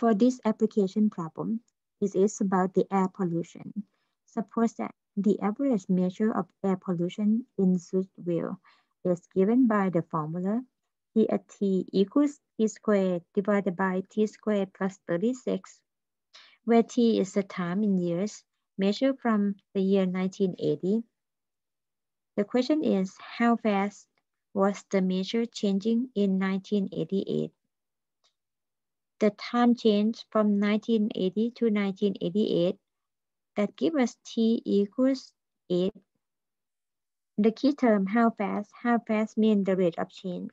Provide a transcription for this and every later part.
For this application problem, it is about the air pollution. Suppose that the average measure of air pollution in Suitsville is given by the formula T at T equals T squared divided by T squared plus 36, where T is the time in years measured from the year 1980. The question is how fast was the measure changing in 1988? The time change from 1980 to 1988 that give us t equals 8. The key term, how fast, how fast means the rate of change.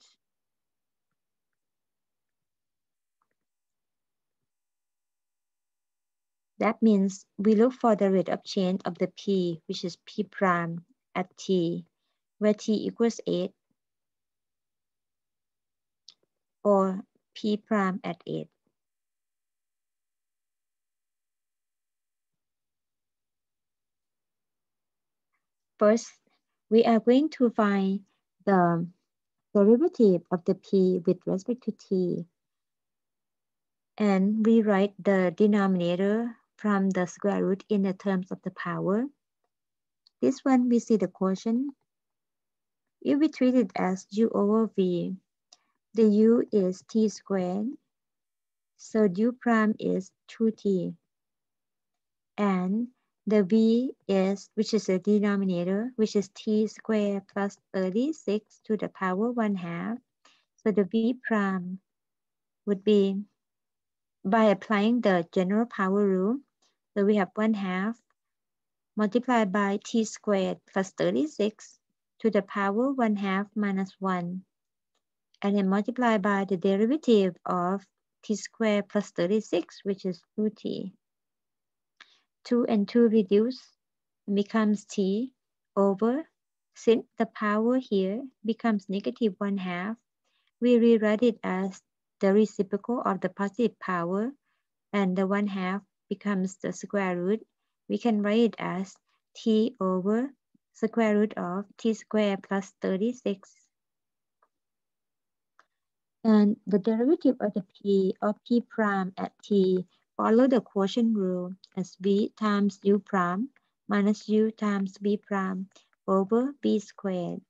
That means we look for the rate of change of the p, which is p prime at t, where t equals 8, or p prime at 8. First, we are going to find the derivative of the p with respect to t and rewrite the denominator from the square root in the terms of the power. This one we see the quotient. If we treat it as u over v, the u is t squared, so u prime is 2t. And the v is, which is the denominator, which is t squared plus 36 to the power 1 half. So the v prime would be, by applying the general power rule, so we have 1 half multiplied by t squared plus 36 to the power 1 half minus 1. And then multiply by the derivative of t squared plus 36, which is 2t. 2 and 2 reduce becomes t over, since the power here becomes negative 1 half, we rewrite it as the reciprocal of the positive power and the 1 half becomes the square root. We can write it as t over square root of t squared plus 36. And the derivative of the p of p prime at t Follow the quotient rule as v times u prime minus u times v prime over v squared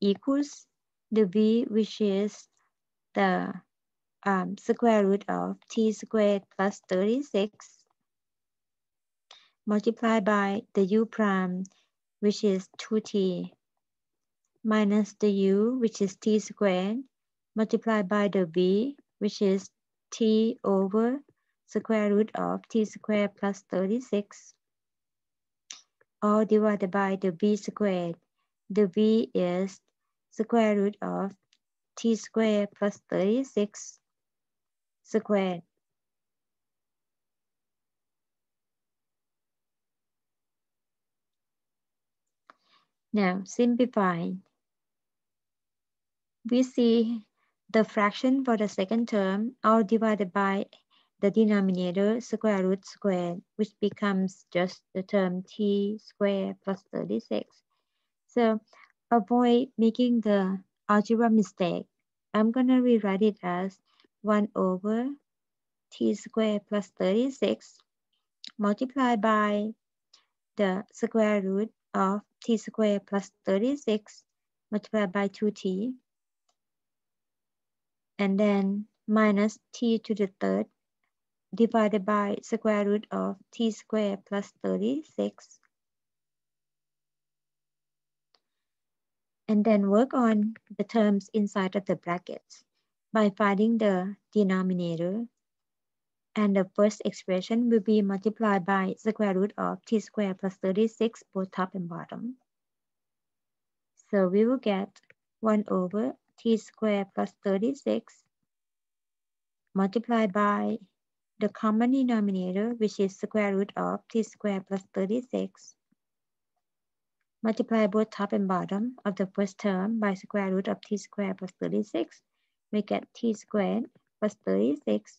equals the v which is the um, square root of t squared plus 36 multiplied by the u prime which is 2t minus the u which is t squared multiplied by the v which is t over square root of t squared plus 36 all divided by the b squared. The b is square root of t squared plus 36 squared. Now simplify. We see the fraction for the second term all divided by the denominator square root squared, which becomes just the term t squared plus 36. So avoid making the algebra mistake. I'm gonna rewrite it as 1 over t squared plus 36 multiplied by the square root of t squared plus 36 multiplied by 2t and then minus t to the third divided by square root of t squared plus 36. And then work on the terms inside of the brackets by finding the denominator. And the first expression will be multiplied by square root of t squared plus 36, both top and bottom. So we will get 1 over t squared plus 36 multiplied by the common denominator, which is square root of t squared plus 36. Multiply both top and bottom of the first term by square root of t squared plus 36. We get t squared plus 36.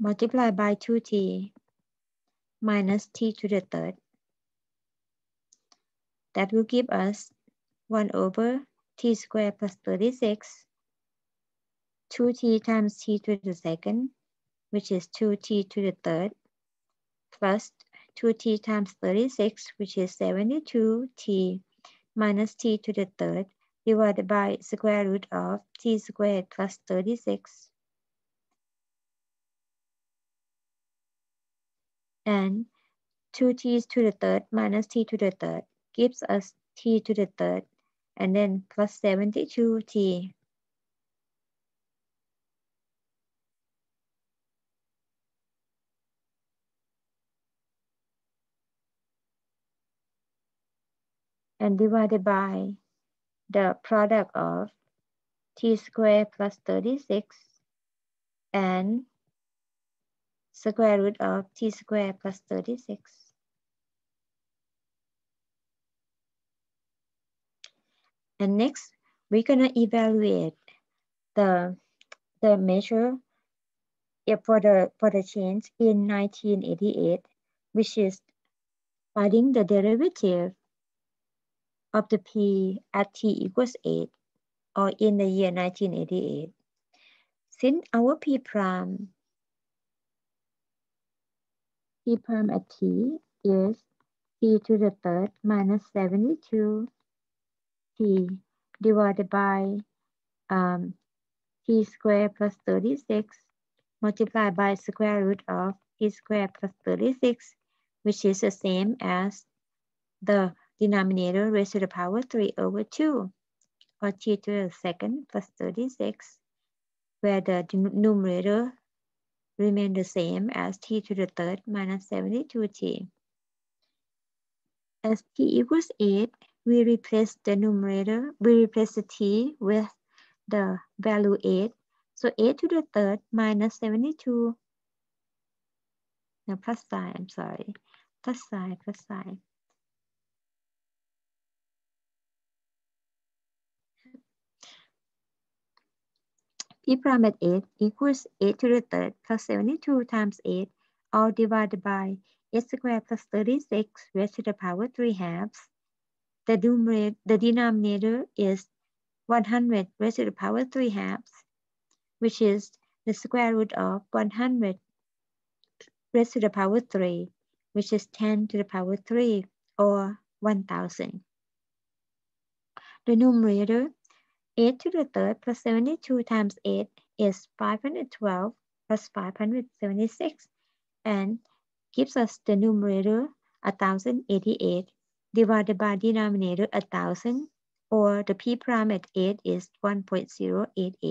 Multiply by 2t minus t to the third. That will give us 1 over t squared plus 36 2t times t to the second, which is 2t to the third, plus 2t times 36, which is 72t minus t to the third, divided by square root of t squared plus 36. And 2t to the third minus t to the third gives us t to the third, and then plus 72t and divided by the product of t squared plus 36 and square root of t squared plus 36. And next, we're gonna evaluate the, the measure for the, for the change in 1988, which is finding the derivative of the P at T equals 8 or in the year 1988. Since our P prime, P prime at T is T to the third minus 72 T divided by um, T squared plus 36 multiplied by square root of T squared plus 36, which is the same as the denominator raised to the power 3 over 2 or t to the second plus 36 where the numerator remain the same as t to the third minus 72t. As t equals 8, we replace the numerator, we replace the t with the value 8. So 8 to the third minus 72, no, plus sign, I'm sorry, plus sign, plus sign. p prime at 8 equals 8 to the third plus 72 times 8 all divided by x squared plus 36 raised to the power 3 halves. The, numerator, the denominator is 100 raised to the power 3 halves, which is the square root of 100 raised to the power 3, which is 10 to the power 3 or 1000. The numerator 8 to the third plus 72 times 8 is 512 plus 576 and gives us the numerator 1088 divided by denominator 1000 or the p prime at 8 is 1.088.